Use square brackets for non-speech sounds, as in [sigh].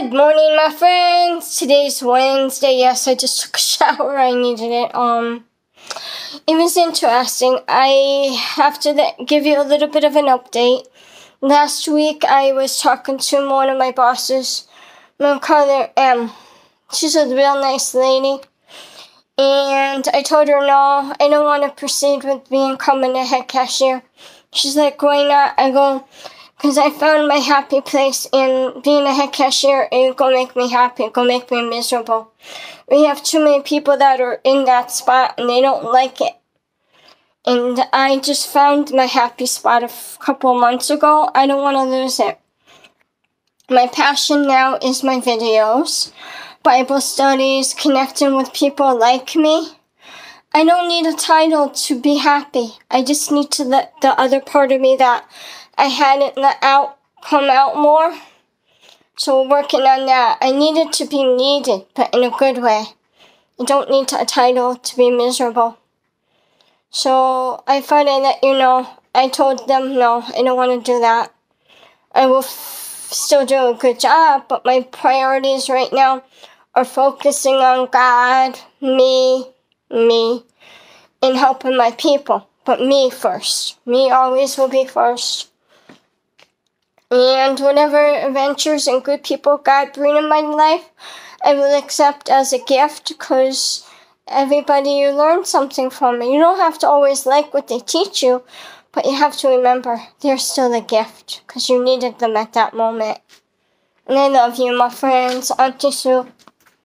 Good morning, my friends. Today's Wednesday. Yes, I just [laughs] took a shower. I needed it. Um, it was interesting. I have to give you a little bit of an update. Last week, I was talking to one of my bosses. Color, um, she's a real nice lady. And I told her, no, I don't want to proceed with becoming a head cashier. She's like, why not? I go, because I found my happy place in being a head cashier. It gonna make me happy. It gonna make me miserable. We have too many people that are in that spot and they don't like it. And I just found my happy spot a couple months ago. I don't want to lose it. My passion now is my videos, Bible studies, connecting with people like me. I don't need a title to be happy. I just need to let the other part of me that I hadn't let out come out more. So we're working on that. I needed to be needed, but in a good way. I don't need a title to be miserable. So I thought I'd let you know. I told them no, I don't want to do that. I will still do a good job, but my priorities right now are focusing on God, me, me, and helping my people. But me first. Me always will be first. And whatever adventures and good people God bring in my life, I will accept as a gift because everybody you learn something from. it. You don't have to always like what they teach you, but you have to remember they're still a gift because you needed them at that moment. And I love you, my friends. Auntie Sue.